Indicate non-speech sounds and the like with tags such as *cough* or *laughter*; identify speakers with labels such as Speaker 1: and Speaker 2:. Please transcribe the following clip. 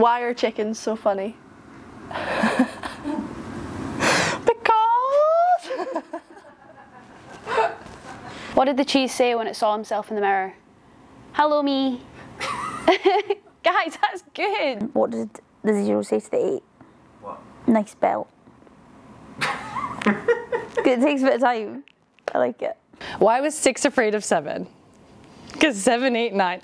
Speaker 1: Why are chickens so funny? *laughs* because. *laughs*
Speaker 2: What did the cheese say when it saw himself in the mirror? Hello, me. *laughs* Guys, that's good.
Speaker 3: What did the zero say to the eight?
Speaker 4: What?
Speaker 3: Nice belt. it takes a bit of time. I like it.
Speaker 5: Why was six afraid of seven? Because seven, eight, nine.